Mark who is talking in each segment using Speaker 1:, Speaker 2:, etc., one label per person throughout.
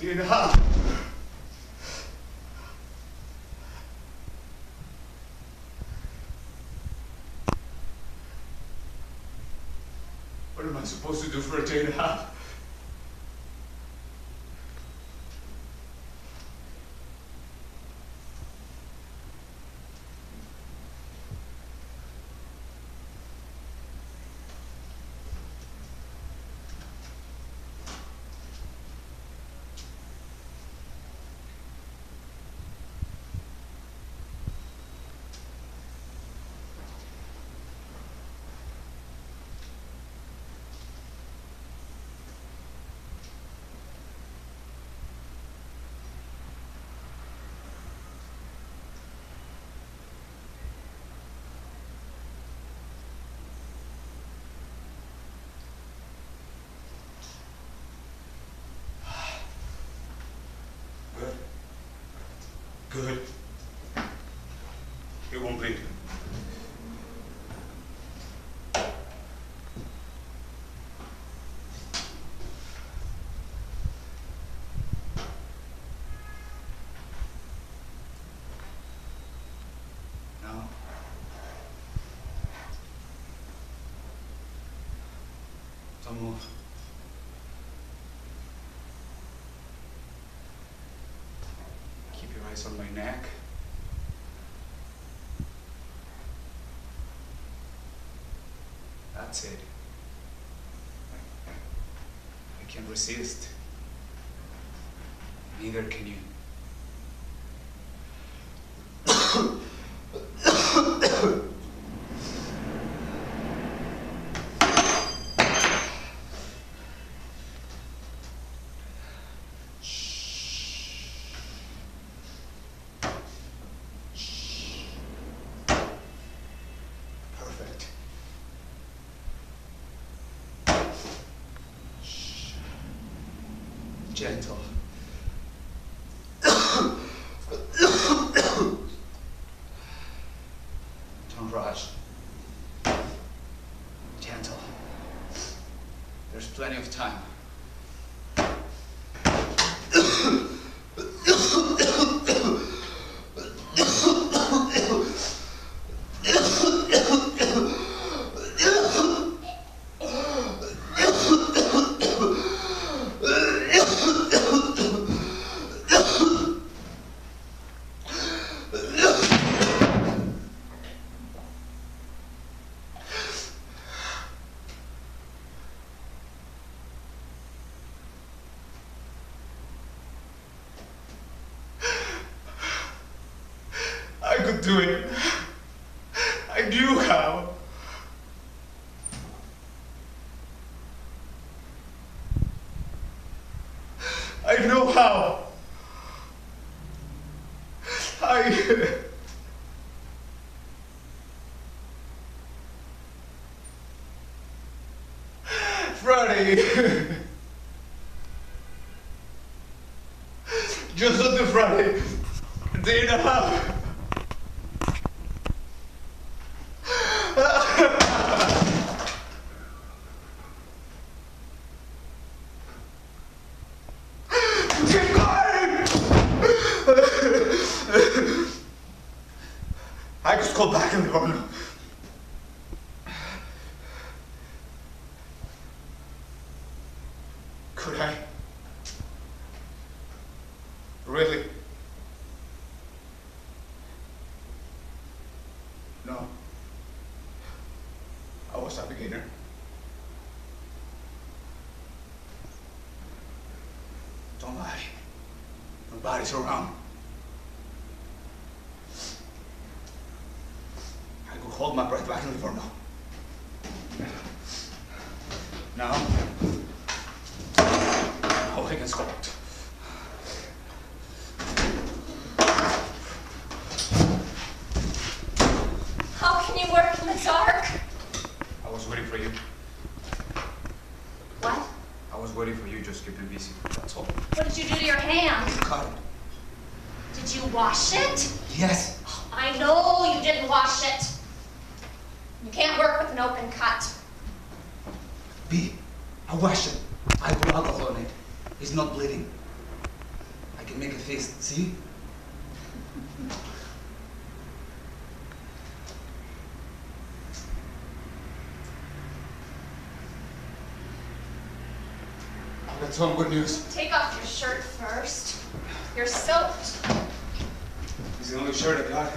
Speaker 1: Dina! Ah. What am I supposed to do for a day and a half? Good. Good. It won't bleed. No. Don't. Keep your eyes on my neck. That's it. I can't resist. Neither can you. Gentle. Don't rush. Gentle. There's plenty of time. Could do it. I knew how. I know how. I. Friday. Just on the Friday. Day and a half. Keep going! Go back in the corner. Could I? Really? No. I was a beginner. Don't lie. Nobody's around. I could hold my breath back in Livorno. Now, now I can sculpt.
Speaker 2: How can you work in the dark?
Speaker 1: I was waiting for you.
Speaker 2: What?
Speaker 1: I was waiting for you, just keep me busy. That's all.
Speaker 2: What did you do to your hand?
Speaker 1: Cut it.
Speaker 2: Did you wash it?
Speaker 1: Yes.
Speaker 2: I know you didn't wash it. You can't work with an open cut.
Speaker 1: B, I wash it. I put alcohol on it. It's not bleeding.
Speaker 3: I can make a face, see?
Speaker 1: Tell him good news.
Speaker 2: Take off your shirt first. You're soaked.
Speaker 1: He's the only shirt I got.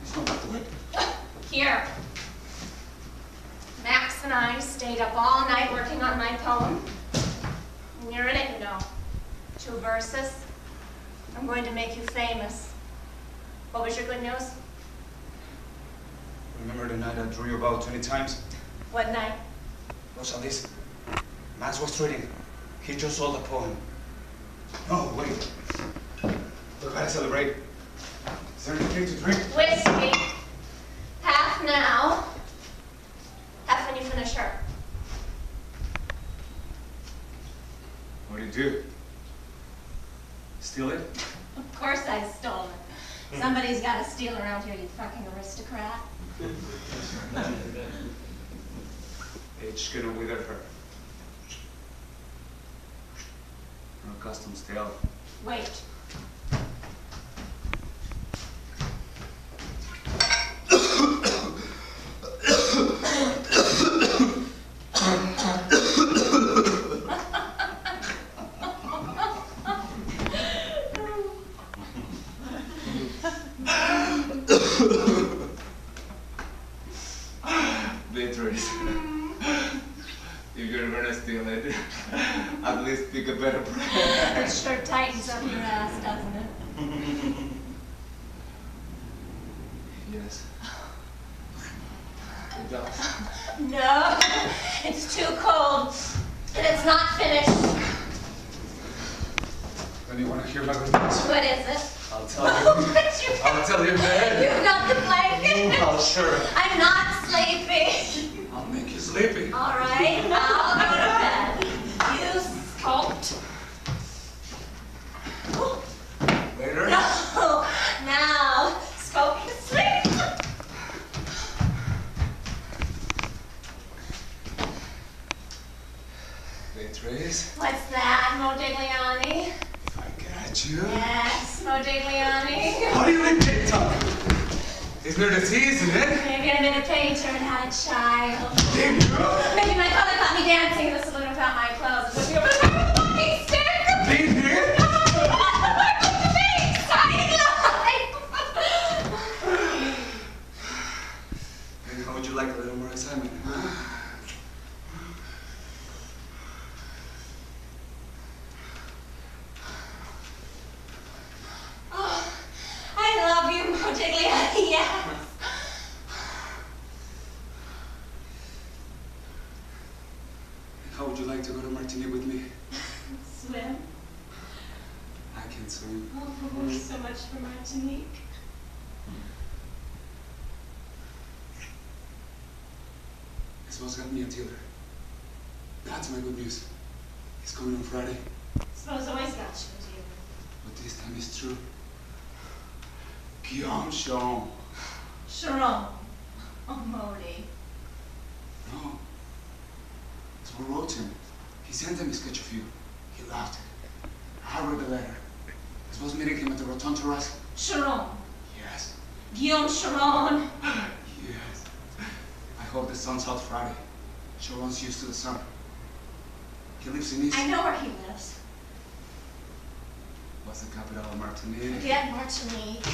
Speaker 1: He's not to it.
Speaker 2: Here. And I stayed up all night working on my poem. And you're in it, you know. Two verses. I'm going to make you famous. What was your good news?
Speaker 1: Remember the night I drew you about 20 times?
Speaker 2: What night?
Speaker 1: This. Max was reading. He just sold the poem. No, wait. We gotta celebrate. Is there anything to drink?
Speaker 2: Whiskey. Half now. Half when you finish her.
Speaker 1: What do you do? Steal it?
Speaker 2: Of course I stole it. Somebody's got to steal around here, you fucking aristocrat.
Speaker 1: Age gonna wither her. Her customs tale.
Speaker 2: Wait.
Speaker 1: Beatrice. if steal it, at least pick a better
Speaker 2: It
Speaker 1: brand.
Speaker 2: sure tightens up your ass, doesn't it?
Speaker 1: yes. It does.
Speaker 2: No, it's too cold. And it's not finished.
Speaker 1: Then you wanna hear my news?
Speaker 2: What is it?
Speaker 1: I'll tell you.
Speaker 2: You
Speaker 1: I'll tell you, man.
Speaker 2: You've got the blanket.
Speaker 1: Oh, sure.
Speaker 2: I'm not sleepy.
Speaker 1: I'll make you sleepy.
Speaker 2: All right, I'll go to bed. You skulked.
Speaker 1: Later.
Speaker 2: No, now, skulk to sleep.
Speaker 1: Beatrice,
Speaker 2: What's that, Modigliani?
Speaker 1: I got you. How do you like TikTok? It's near the season, eh?
Speaker 2: Maybe I've been a painter and had a child.
Speaker 1: Did you
Speaker 2: my father caught me dancing in the saloon without my clothes. Would you ever have a fucking stick?
Speaker 1: Did you? And how would you like a little more excitement? huh?
Speaker 2: Oh, I love you, Modigliani, yes.
Speaker 1: How would you like to go to Martinique with me?
Speaker 2: Swim?
Speaker 1: I can swim.
Speaker 2: Oh, so much for Martinique.
Speaker 1: This hmm. was got me a dealer. That's my good news. He's coming on Friday,
Speaker 2: Suppose always got you, dear.
Speaker 1: but this time it's true. Guillaume Chéron.
Speaker 2: Chéron. Oh, Modi.
Speaker 1: No. So I wrote him. He sent him a sketch of you. He laughed. I read the letter. Was meeting him at the Rotunda Terrace.
Speaker 2: Chéron.
Speaker 1: Yes.
Speaker 2: Guillaume Chéron.
Speaker 1: Yes. I hope the sun's out Friday. Chéron's used to the sun. He lives in East.
Speaker 2: I know where he lives.
Speaker 1: What's the capital of Martinique?
Speaker 2: Forget Martinique.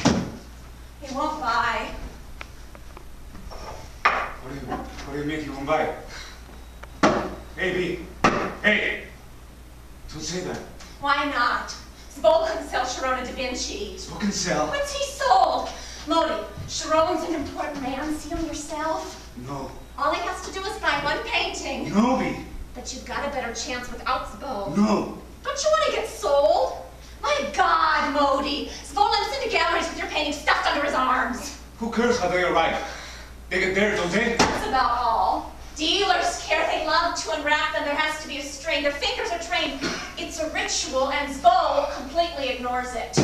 Speaker 2: He won't buy.
Speaker 1: What do you, what do you mean he won't buy? Hey, B. Hey! Don't say that.
Speaker 2: Why not? Could sell Chéron a Da Vinci.
Speaker 1: So can sell.
Speaker 2: What's he sold? Modi, Chéron's an important man. See him yourself?
Speaker 1: No.
Speaker 2: All he has to do is buy one painting.
Speaker 1: No, B.
Speaker 2: But you've got a better chance without Zbo.
Speaker 1: No.
Speaker 2: Don't you want to get sold? My God, Modi. Lives into galleries with your painting stuffed under his arms.
Speaker 1: Who cares how they arrive? They get there, don't they?
Speaker 2: That's about all. Dealers care. They love to unwrap them. There has to be a string. Their fingers are trained. It's a ritual, and Zbo completely ignores it.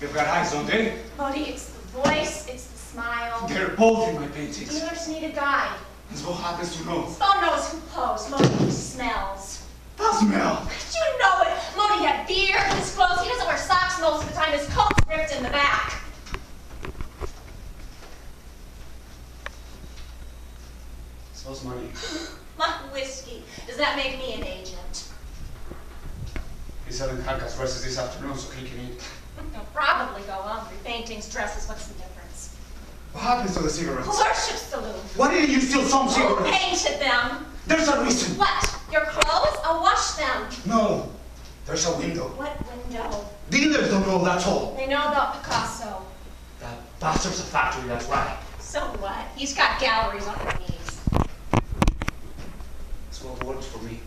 Speaker 1: They've got eyes, don't they?
Speaker 2: Modi, it's the voice, it's the smile.
Speaker 1: They're both in my paintings.
Speaker 2: Dealers need a guide.
Speaker 1: And what happens to know?
Speaker 2: Zbo knows who posed. Modi smells.
Speaker 1: That smell.
Speaker 2: You know it? Modi had beard, his clothes, he doesn't wear socks most of the time, his coat's ripped in the back.
Speaker 1: Smells money.
Speaker 2: My whiskey. Does that make me an agent?
Speaker 1: He's Hanka's this afternoon so he can eat.
Speaker 2: I'll probably go hungry. Paintings, dresses, what's the difference?
Speaker 1: What happens to the cigarettes?
Speaker 2: Who worships the Louvre?
Speaker 1: Why didn't you steal some
Speaker 2: Who
Speaker 1: cigarettes?
Speaker 2: painted them?
Speaker 1: There's a reason.
Speaker 2: What? Your clothes? I'll wash them.
Speaker 1: No. There's a window.
Speaker 2: What window?
Speaker 1: Dealers don't know that's all.
Speaker 2: They know about Picasso.
Speaker 1: That bastard's a factory, that's right.
Speaker 2: So what? He's got galleries on his knees.
Speaker 1: It's what works for me.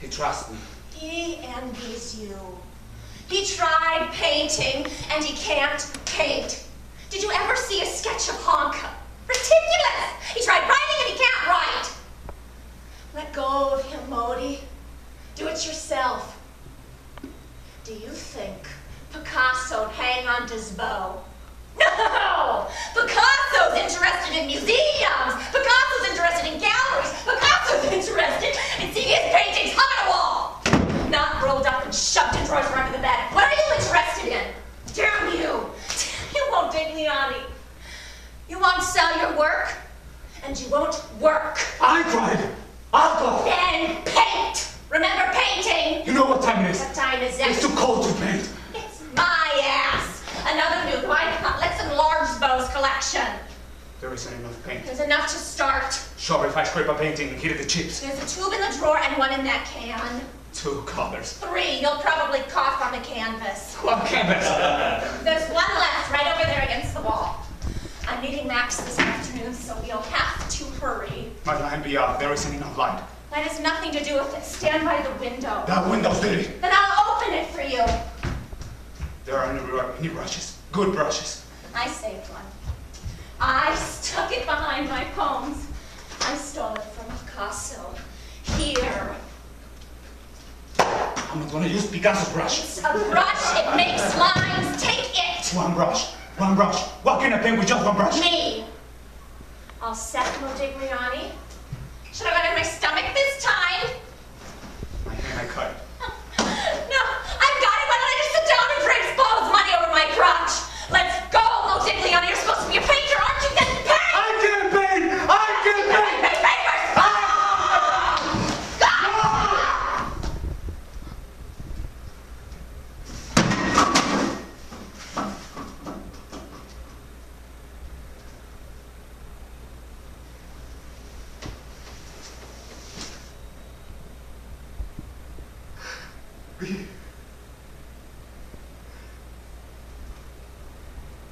Speaker 1: He trusts me.
Speaker 2: He envies you. He tried painting and he can't paint. Did you ever see a sketch of Honka? Ridiculous! He tried writing and he can't write. Let go of him, Modi. Do it yourself. Do you think Picasso'd hang on to his bow? No! Picasso's interested in museums! Picasso's interested in galleries! Picasso's interested in seeing his paintings hung on a wall! Not rolled up and shoved in drawers under the bed. What are you interested in? Damn you! You won't Digliani. You won't sell your work, and you won't work.
Speaker 1: I tried. I'll go.
Speaker 2: Then paint! Remember painting!
Speaker 1: You know what time it is?
Speaker 2: What time is
Speaker 1: It's
Speaker 2: it?
Speaker 1: too cold to paint.
Speaker 2: It's my ass! Another nude. Why not? Let's enlarge Bo's collection.
Speaker 1: There isn't enough paint.
Speaker 2: There's enough to start.
Speaker 1: Sure, if I scrape a painting and hit the chips.
Speaker 2: There's a tube in the drawer and one in that can.
Speaker 1: Two colors.
Speaker 2: Three. You'll probably cough on the canvas.
Speaker 1: What canvas?
Speaker 2: There's one left right over there against the wall. I'm meeting Max this afternoon, so we'll have to hurry.
Speaker 1: My line be out. There isn't enough light.
Speaker 2: That has nothing to do with it. Stand by the window.
Speaker 1: That window's dirty.
Speaker 2: Then I'll open it for you.
Speaker 1: There are any, any brushes. Good brushes.
Speaker 2: I saved one. I stuck it behind my poems. I stole it Picasso. Here.
Speaker 1: I'm not gonna use Picasso's brush.
Speaker 2: It's a brush. It makes lines. Take it.
Speaker 1: One brush. One brush. What can I paint with just one brush?
Speaker 2: Me. I'll set Modigliani. Should have gone in my stomach this time.
Speaker 1: I think I cut it.
Speaker 2: No, I've got it. Why don't I just sit down and praise Paul's money over my crotch? Let's go, Modigliani. You're supposed to be a painter, aren't you? Then paint!
Speaker 1: I can paint! I can paint!
Speaker 2: Paint papers!
Speaker 1: We...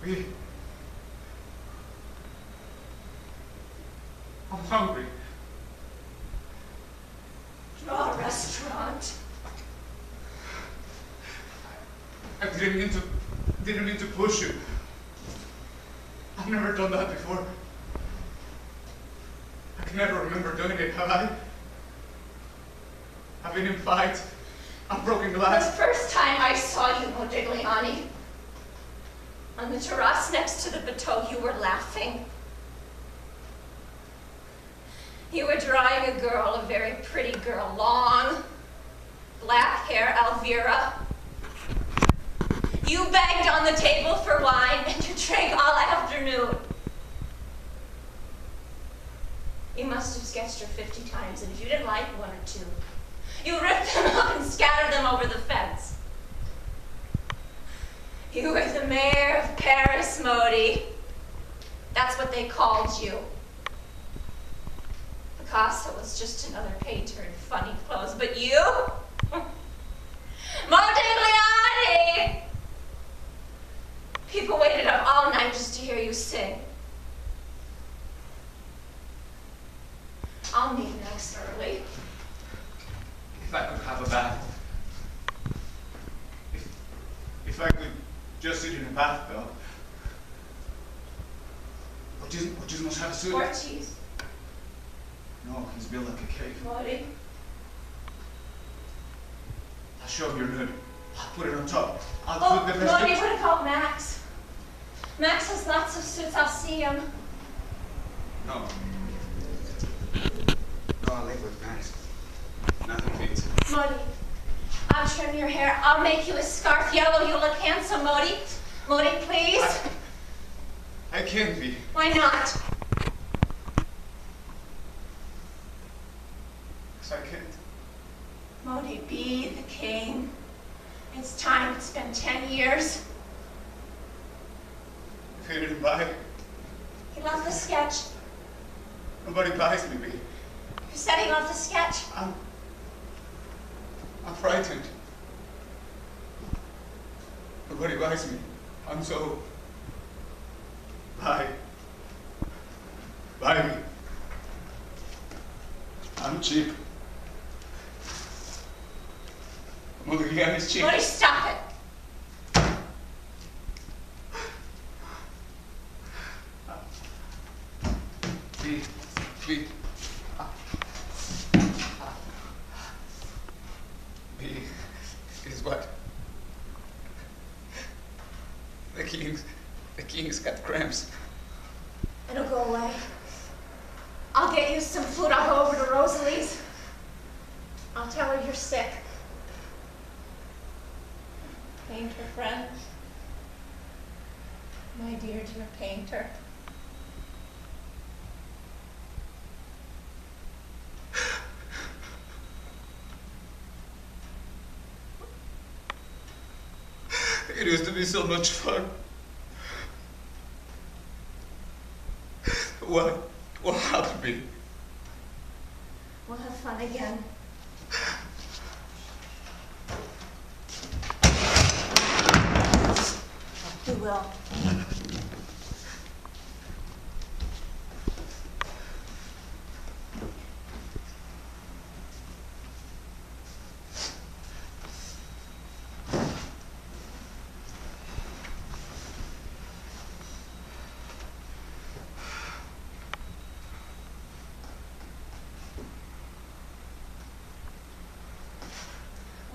Speaker 1: We... I'm hungry.
Speaker 2: Draw a restaurant.
Speaker 1: I didn't mean to... didn't mean to push you. I've never done that before. I can never remember doing it, have I? I've been in fights. Broken
Speaker 2: The first time I saw you, Modigliani, on the terrace next to the bateau, you were laughing. You were drawing a girl, a very pretty girl, long, black hair, Elvira. You begged on the table for wine, and you drank all afternoon. You must have sketched her 50 times, and if you didn't like one or two, you ripped them up and scattered them over the fence. You were the mayor of Paris, Modi. That's what they called you. Picasso was just another painter in funny clothes, but you? Modigliani! People waited up all night just to hear you sing. I'll meet next early.
Speaker 1: If I could have a bath. If, if I could just sit in a bathtub. Ortiz, Ortiz must have a suit.
Speaker 2: Ortiz,
Speaker 1: No, he's built like a cave.
Speaker 2: Modi.
Speaker 1: I'll show him your nude. I'll put it on top. I'll
Speaker 2: Oh,
Speaker 1: put the best.
Speaker 2: what about Max? Max has lots of suits. I'll see him.
Speaker 1: No. No, I'll live with Max. Nothing fits.
Speaker 2: Modi, I'll trim your hair. I'll make you a scarf yellow. You look handsome, Modi. Modi, please.
Speaker 1: I, I can't be.
Speaker 2: Why not?
Speaker 1: Because I can't.
Speaker 2: Modi, be the king. It's time. It's been ten years.
Speaker 1: If he didn't buy,
Speaker 2: He loved the sketch.
Speaker 1: nobody buys me, B.
Speaker 2: You're setting off the sketch.
Speaker 1: I'm. I'm frightened. Nobody buys me. I'm so. Buy. Buy me. I'm cheap. Mulligan is cheap
Speaker 2: stop it.
Speaker 1: B. B. B is what? The king's. The king's got cramps.
Speaker 2: It'll go away. I'll get you some food. I'll go over to Rosalie's. I'll tell her you're sick. Painter friend. My dear, dear painter.
Speaker 1: It used to be so much fun. What? What happened to me?
Speaker 2: We'll have fun again. We will.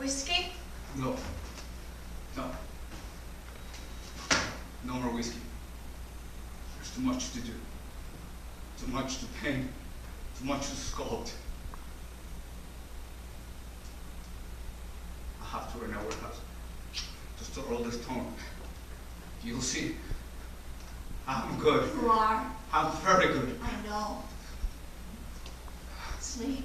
Speaker 2: Whiskey?
Speaker 1: No. No. No more whiskey. There's too much to do. Too much to paint. Too much to sculpt. I have to rent a warehouse. Just to all this tone. You'll see. I'm good.
Speaker 2: You are.
Speaker 1: I'm very good.
Speaker 2: I know. Sleep.